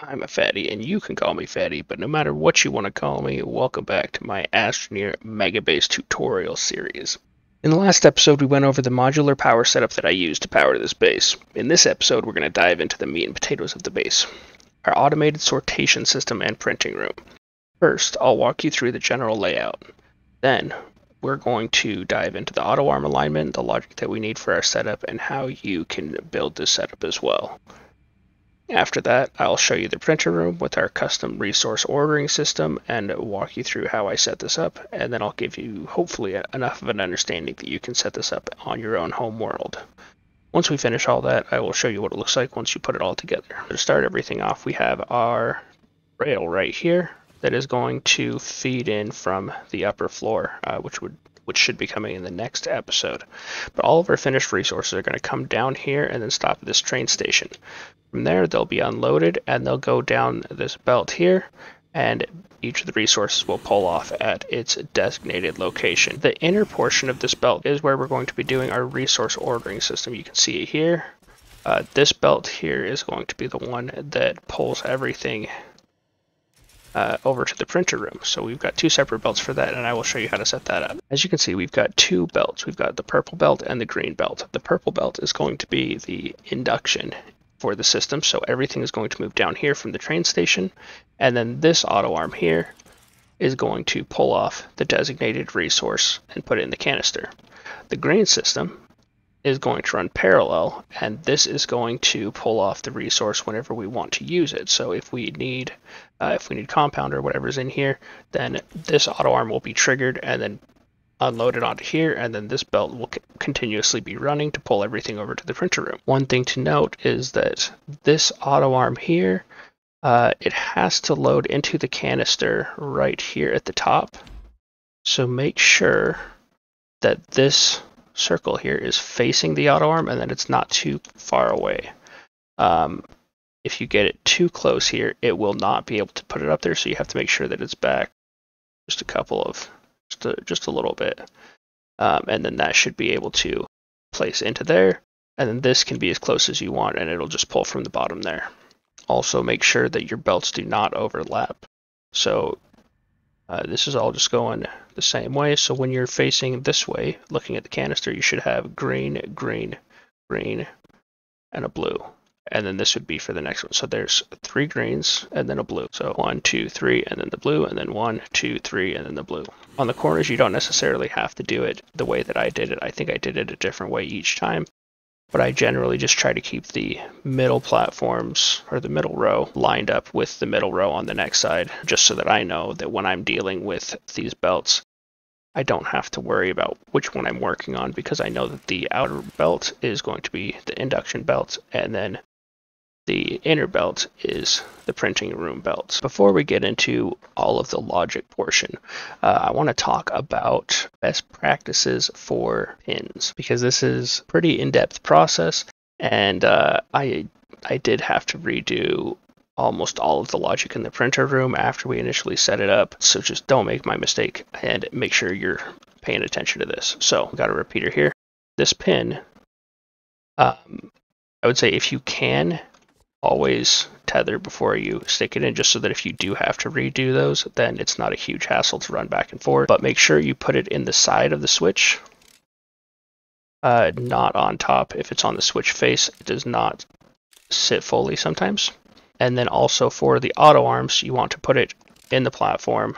I'm a fatty, and you can call me fatty, but no matter what you want to call me, welcome back to my Astroneer Megabase tutorial series. In the last episode, we went over the modular power setup that I use to power this base. In this episode, we're going to dive into the meat and potatoes of the base, our automated sortation system and printing room. First, I'll walk you through the general layout. Then, we're going to dive into the auto arm alignment, the logic that we need for our setup, and how you can build this setup as well. After that, I'll show you the printer room with our custom resource ordering system and walk you through how I set this up, and then I'll give you hopefully enough of an understanding that you can set this up on your own home world. Once we finish all that, I will show you what it looks like once you put it all together. To start everything off, we have our rail right here that is going to feed in from the upper floor, uh, which would which should be coming in the next episode. But all of our finished resources are going to come down here and then stop at this train station. From there, they'll be unloaded and they'll go down this belt here, and each of the resources will pull off at its designated location. The inner portion of this belt is where we're going to be doing our resource ordering system. You can see it here. Uh, this belt here is going to be the one that pulls everything uh, over to the printer room. So we've got two separate belts for that, and I will show you how to set that up. As you can see, we've got two belts. We've got the purple belt and the green belt. The purple belt is going to be the induction for the system, so everything is going to move down here from the train station, and then this auto arm here is going to pull off the designated resource and put it in the canister. The green system is going to run parallel, and this is going to pull off the resource whenever we want to use it. So if we need uh, if we need compound or whatever's in here, then this auto arm will be triggered and then unloaded onto here, and then this belt will continuously be running to pull everything over to the printer room. One thing to note is that this auto arm here, uh, it has to load into the canister right here at the top. So make sure that this circle here is facing the auto arm and that it's not too far away. Um, if you get it too close here, it will not be able to put it up there, so you have to make sure that it's back just a couple of, just a, just a little bit. Um, and then that should be able to place into there. And then this can be as close as you want, and it'll just pull from the bottom there. Also, make sure that your belts do not overlap. So uh, this is all just going the same way. So when you're facing this way, looking at the canister, you should have green, green, green, and a blue. And then this would be for the next one. So there's three greens and then a blue. So one, two, three, and then the blue, and then one, two, three, and then the blue. On the corners, you don't necessarily have to do it the way that I did it. I think I did it a different way each time but I generally just try to keep the middle platforms or the middle row lined up with the middle row on the next side, just so that I know that when I'm dealing with these belts, I don't have to worry about which one I'm working on because I know that the outer belt is going to be the induction belt and then the inner belt is the printing room belt. Before we get into all of the logic portion, uh, I want to talk about best practices for pins because this is pretty in-depth process, and uh, I I did have to redo almost all of the logic in the printer room after we initially set it up. So just don't make my mistake and make sure you're paying attention to this. So got a repeater here. This pin, um, I would say if you can, always tether before you stick it in just so that if you do have to redo those then it's not a huge hassle to run back and forth. But make sure you put it in the side of the switch uh, not on top. If it's on the switch face it does not sit fully sometimes. And then also for the auto arms you want to put it in the platform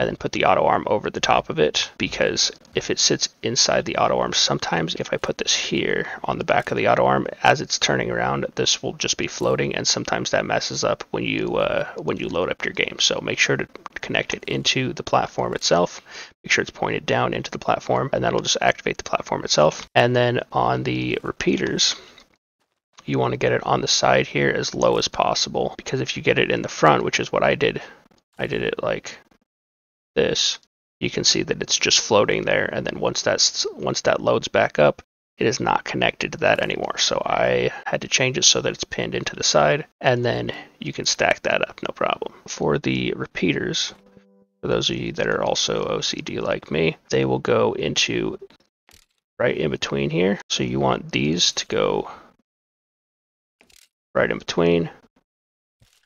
and then put the auto arm over the top of it because if it sits inside the auto arm, sometimes if I put this here on the back of the auto arm, as it's turning around, this will just be floating, and sometimes that messes up when you uh, when you load up your game. So make sure to connect it into the platform itself. Make sure it's pointed down into the platform, and that'll just activate the platform itself. And then on the repeaters, you want to get it on the side here as low as possible because if you get it in the front, which is what I did, I did it like this, you can see that it's just floating there. And then once that's once that loads back up, it is not connected to that anymore. So I had to change it so that it's pinned into the side, and then you can stack that up, no problem. For the repeaters, for those of you that are also OCD like me, they will go into right in between here. So you want these to go right in between.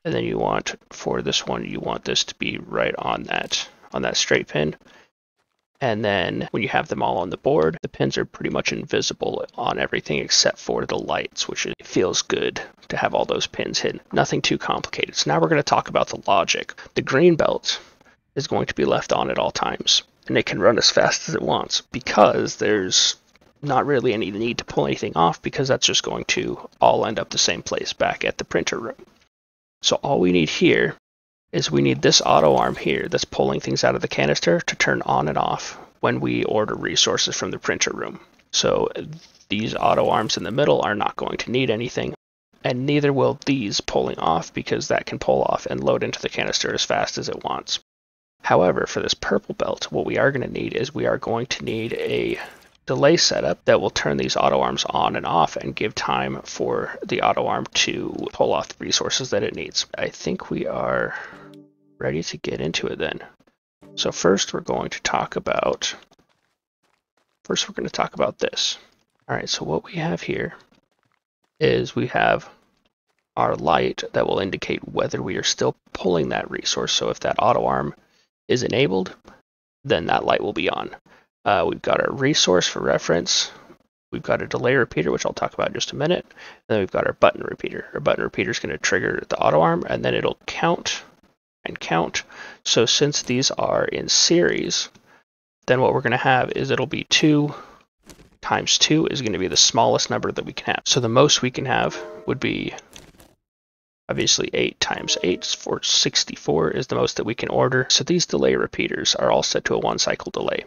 And then you want, for this one, you want this to be right on that, on that straight pin. And then when you have them all on the board, the pins are pretty much invisible on everything except for the lights, which it feels good to have all those pins hidden. Nothing too complicated. So now we're going to talk about the logic. The green belt is going to be left on at all times, and it can run as fast as it wants because there's not really any need to pull anything off because that's just going to all end up the same place back at the printer room. So all we need here is we need this auto arm here that's pulling things out of the canister to turn on and off when we order resources from the printer room. So these auto arms in the middle are not going to need anything, and neither will these pulling off because that can pull off and load into the canister as fast as it wants. However, for this purple belt, what we are going to need is we are going to need a delay setup that will turn these auto arms on and off and give time for the auto arm to pull off the resources that it needs. I think we are ready to get into it then. So first we're going to talk about, first we're going to talk about this. All right, so what we have here is we have our light that will indicate whether we are still pulling that resource. So if that auto arm is enabled, then that light will be on. Uh, we've got our resource for reference. We've got a delay repeater, which I'll talk about in just a minute. And then we've got our button repeater. Our button repeater is going to trigger the auto arm, and then it'll count and count. So since these are in series, then what we're going to have is it'll be 2 times 2 is going to be the smallest number that we can have. So the most we can have would be obviously 8 times 8 for 64 is the most that we can order. So these delay repeaters are all set to a one cycle delay.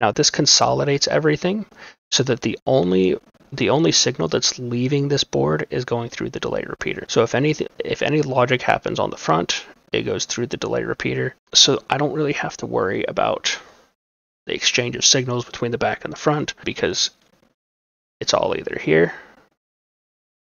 Now this consolidates everything so that the only the only signal that's leaving this board is going through the delay repeater. So if anything if any logic happens on the front, it goes through the delay repeater. So I don't really have to worry about the exchange of signals between the back and the front because it's all either here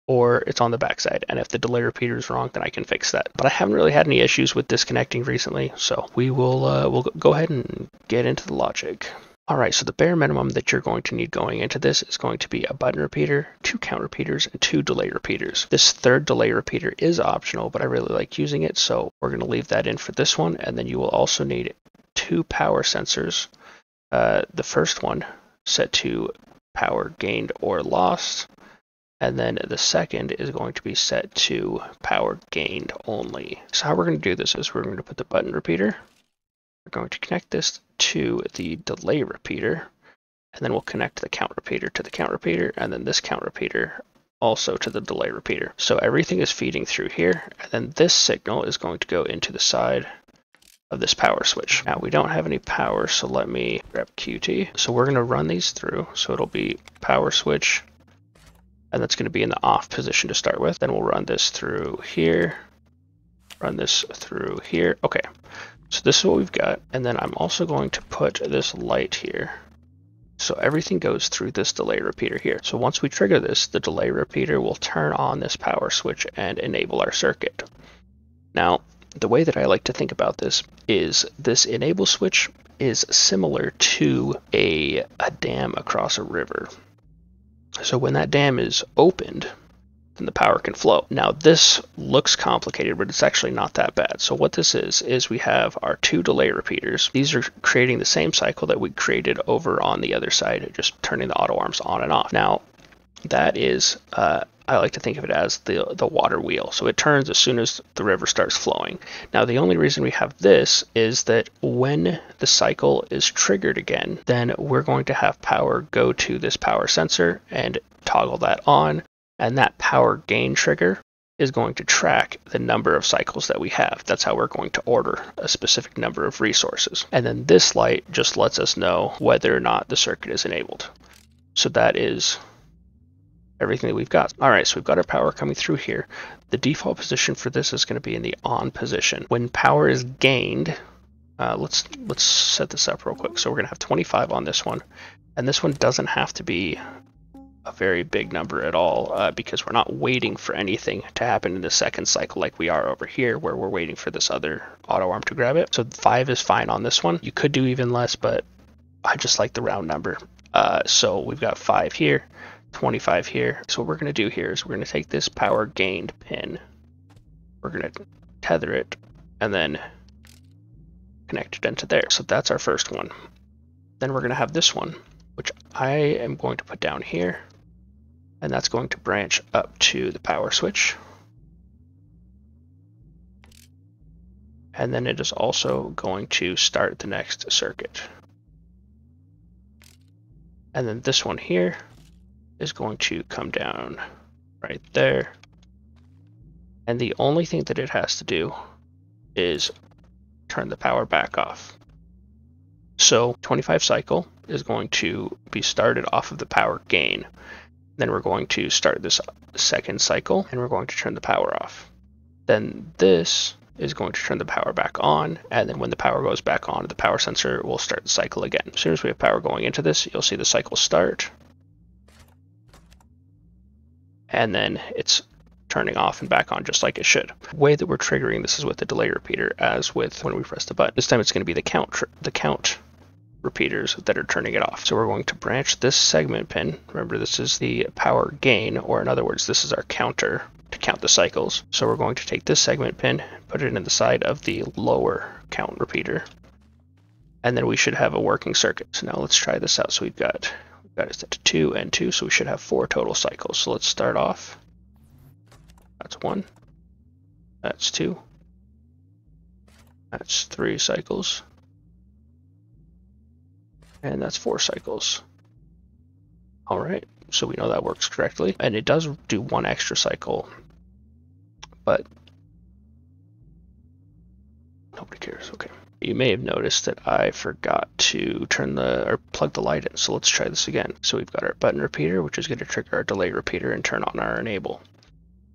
or it's on the backside. And if the delay repeater is wrong, then I can fix that. But I haven't really had any issues with disconnecting recently, so we will uh, we'll go ahead and get into the logic. All right, so the bare minimum that you're going to need going into this is going to be a button repeater, two count repeaters, and two delay repeaters. This third delay repeater is optional, but I really like using it, so we're going to leave that in for this one. And then you will also need two power sensors. Uh, the first one set to power gained or lost, and then the second is going to be set to power gained only. So how we're going to do this is we're going to put the button repeater we're going to connect this to the delay repeater, and then we'll connect the count repeater to the count repeater, and then this count repeater also to the delay repeater. So everything is feeding through here, and then this signal is going to go into the side of this power switch. Now we don't have any power, so let me grab QT. So we're going to run these through. So it'll be power switch, and that's going to be in the off position to start with. Then we'll run this through here, run this through here. Okay, so this is what we've got. And then I'm also going to put this light here. So everything goes through this delay repeater here. So once we trigger this, the delay repeater will turn on this power switch and enable our circuit. Now, the way that I like to think about this is this enable switch is similar to a, a dam across a river. So when that dam is opened, then the power can flow. Now this looks complicated, but it's actually not that bad. So what this is, is we have our two delay repeaters. These are creating the same cycle that we created over on the other side, just turning the auto arms on and off. Now that is, uh, I like to think of it as the, the water wheel. So it turns as soon as the river starts flowing. Now the only reason we have this is that when the cycle is triggered again, then we're going to have power go to this power sensor and toggle that on and that power gain trigger is going to track the number of cycles that we have. That's how we're going to order a specific number of resources. And then this light just lets us know whether or not the circuit is enabled. So that is everything that we've got. All right, so we've got our power coming through here. The default position for this is going to be in the on position. When power is gained, uh, let's let's set this up real quick. So we're going to have 25 on this one, and this one doesn't have to be a very big number at all uh, because we're not waiting for anything to happen in the second cycle like we are over here where we're waiting for this other auto arm to grab it. So five is fine on this one. You could do even less, but I just like the round number. Uh, so we've got five here, 25 here. So what we're going to do here is we're going to take this power gained pin. We're going to tether it and then connect it into there. So that's our first one. Then we're going to have this one, which I am going to put down here. And that's going to branch up to the power switch. And then it is also going to start the next circuit. And then this one here is going to come down right there. And the only thing that it has to do is turn the power back off. So 25 cycle is going to be started off of the power gain. Then we're going to start this second cycle and we're going to turn the power off. Then this is going to turn the power back on, and then when the power goes back on, the power sensor will start the cycle again. As soon as we have power going into this, you'll see the cycle start. And then it's turning off and back on just like it should. The way that we're triggering this is with the delay repeater, as with when we press the button. This time it's going to be the count the count repeaters that are turning it off. So we're going to branch this segment pin. Remember, this is the power gain, or in other words, this is our counter to count the cycles. So we're going to take this segment pin, put it in the side of the lower count repeater, and then we should have a working circuit. So now let's try this out. So we've got we've got it set to two and two, so we should have four total cycles. So let's start off. That's one. That's two. That's three cycles. And that's four cycles. All right, so we know that works correctly. And it does do one extra cycle, but nobody cares, okay. You may have noticed that I forgot to turn the, or plug the light in, so let's try this again. So we've got our button repeater, which is gonna trigger our delay repeater and turn on our enable.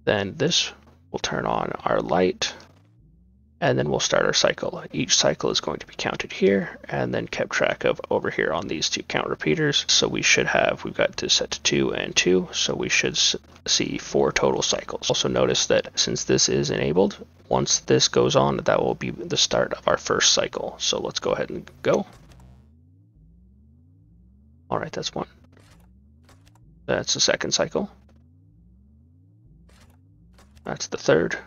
Then this will turn on our light, and then we'll start our cycle. Each cycle is going to be counted here and then kept track of over here on these two count repeaters. So we should have, we've got this set to two and two, so we should see four total cycles. Also notice that since this is enabled, once this goes on, that will be the start of our first cycle. So let's go ahead and go. All right, that's one. That's the second cycle. That's the third.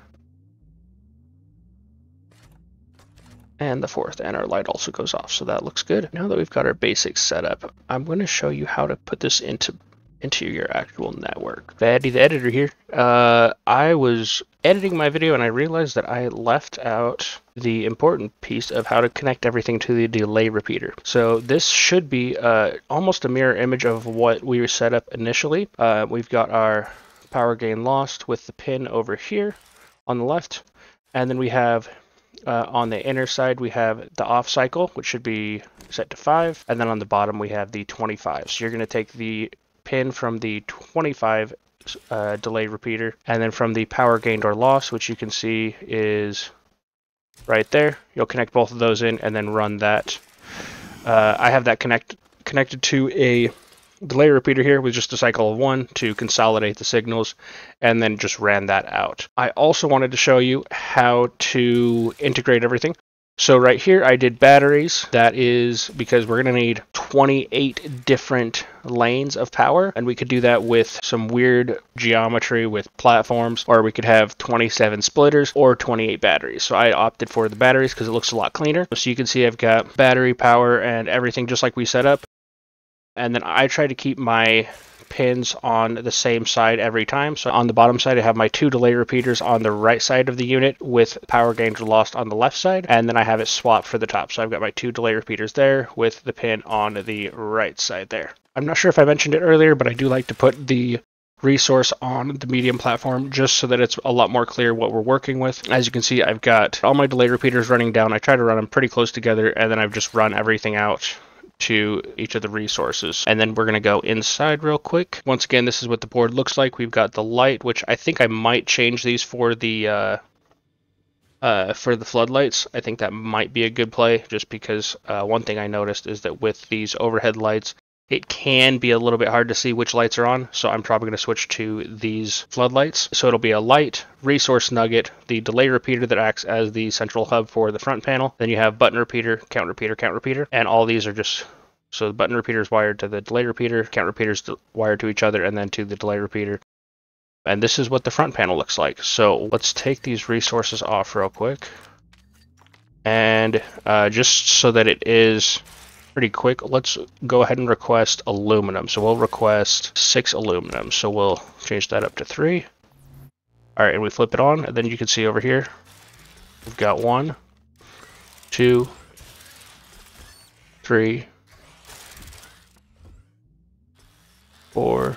And the fourth, and our light also goes off, so that looks good. Now that we've got our basics set up, I'm going to show you how to put this into into your actual network. Fatty the editor here. Uh, I was editing my video and I realized that I left out the important piece of how to connect everything to the delay repeater. So this should be uh, almost a mirror image of what we were set up initially. Uh, we've got our power gain lost with the pin over here on the left, and then we have uh, on the inner side, we have the off cycle, which should be set to 5. And then on the bottom, we have the 25. So you're going to take the pin from the 25 uh, delay repeater, and then from the power gained or lost, which you can see is right there. You'll connect both of those in and then run that. Uh, I have that connect connected to a delay repeater here with just a cycle of one to consolidate the signals and then just ran that out. I also wanted to show you how to integrate everything. So right here I did batteries. That is because we're going to need 28 different lanes of power and we could do that with some weird geometry with platforms or we could have 27 splitters or 28 batteries. So I opted for the batteries because it looks a lot cleaner. So you can see I've got battery power and everything just like we set up and then I try to keep my pins on the same side every time. So on the bottom side, I have my two delay repeaters on the right side of the unit with power gains lost on the left side, and then I have it swapped for the top. So I've got my two delay repeaters there with the pin on the right side there. I'm not sure if I mentioned it earlier, but I do like to put the resource on the medium platform just so that it's a lot more clear what we're working with. As you can see, I've got all my delay repeaters running down. I try to run them pretty close together and then I've just run everything out to each of the resources. And then we're going to go inside real quick. Once again, this is what the board looks like. We've got the light, which I think I might change these for the uh, uh, for the floodlights. I think that might be a good play just because uh, one thing I noticed is that with these overhead lights, it can be a little bit hard to see which lights are on, so I'm probably going to switch to these floodlights. So it'll be a light, resource nugget, the delay repeater that acts as the central hub for the front panel. Then you have button repeater, count repeater, count repeater, and all these are just so the button repeater is wired to the delay repeater, count repeater is wired to each other, and then to the delay repeater. And this is what the front panel looks like. So let's take these resources off real quick. And uh, just so that it is pretty quick, let's go ahead and request aluminum. So we'll request six aluminum. So we'll change that up to three. All right, and we flip it on, and then you can see over here, we've got one, two, three, four,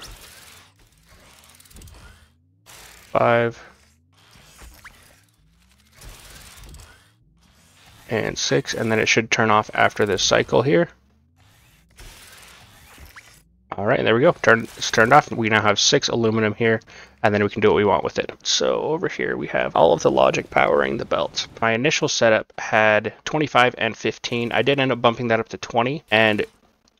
five, and six, and then it should turn off after this cycle here. All right, there we go. Turn, it's turned off. We now have six aluminum here, and then we can do what we want with it. So over here we have all of the logic powering the belt. My initial setup had 25 and 15. I did end up bumping that up to 20, and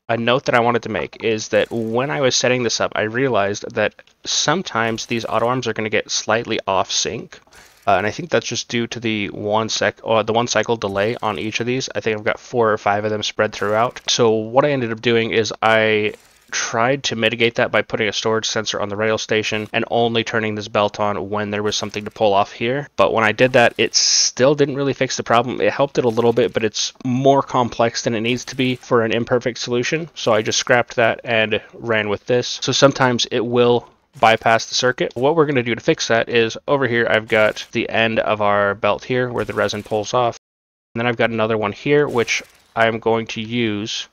a note that I wanted to make is that when I was setting this up, I realized that sometimes these auto arms are going to get slightly off sync. Uh, and I think that's just due to the one sec uh, the one cycle delay on each of these. I think I've got four or five of them spread throughout. So what I ended up doing is I tried to mitigate that by putting a storage sensor on the rail station and only turning this belt on when there was something to pull off here. But when I did that, it still didn't really fix the problem. It helped it a little bit, but it's more complex than it needs to be for an imperfect solution. So I just scrapped that and ran with this. So sometimes it will bypass the circuit. What we're going to do to fix that is over here I've got the end of our belt here where the resin pulls off. And then I've got another one here which I'm going to use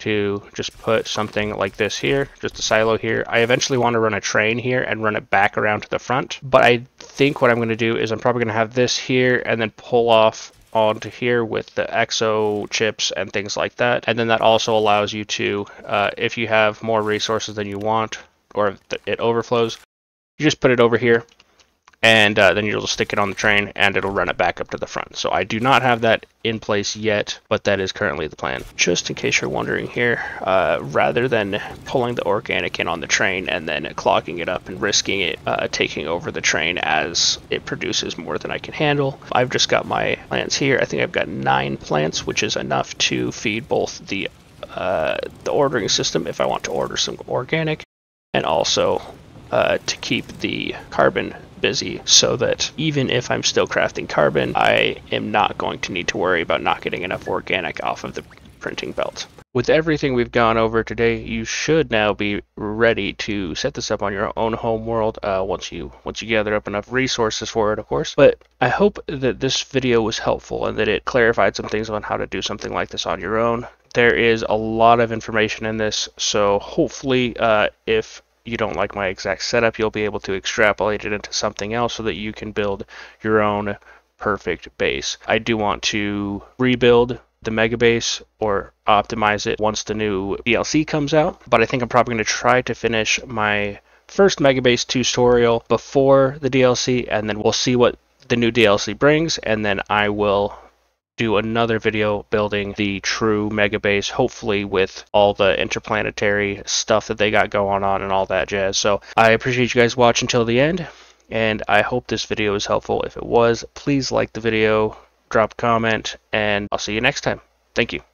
to just put something like this here, just a silo here. I eventually want to run a train here and run it back around to the front. But I think what I'm going to do is I'm probably going to have this here and then pull off onto here with the exo chips and things like that. And then that also allows you to, uh, if you have more resources than you want or it overflows, you just put it over here and uh, then you'll stick it on the train and it'll run it back up to the front. So I do not have that in place yet, but that is currently the plan. Just in case you're wondering here, uh, rather than pulling the organic in on the train and then clogging it up and risking it uh, taking over the train as it produces more than I can handle, I've just got my plants here. I think I've got nine plants, which is enough to feed both the uh, the ordering system if I want to order some organic, and also uh, to keep the carbon busy so that even if I'm still crafting carbon, I am not going to need to worry about not getting enough organic off of the printing belt. With everything we've gone over today, you should now be ready to set this up on your own home world uh, once you once you gather up enough resources for it, of course. But I hope that this video was helpful and that it clarified some things on how to do something like this on your own. There is a lot of information in this, so hopefully, uh, if you don't like my exact setup, you'll be able to extrapolate it into something else so that you can build your own perfect base. I do want to rebuild the mega base or optimize it once the new DLC comes out, but I think I'm probably going to try to finish my first mega base tutorial before the DLC and then we'll see what the new DLC brings and then I will do another video building the true mega base, hopefully with all the interplanetary stuff that they got going on and all that jazz. So I appreciate you guys watching until the end, and I hope this video was helpful. If it was, please like the video, drop a comment, and I'll see you next time. Thank you.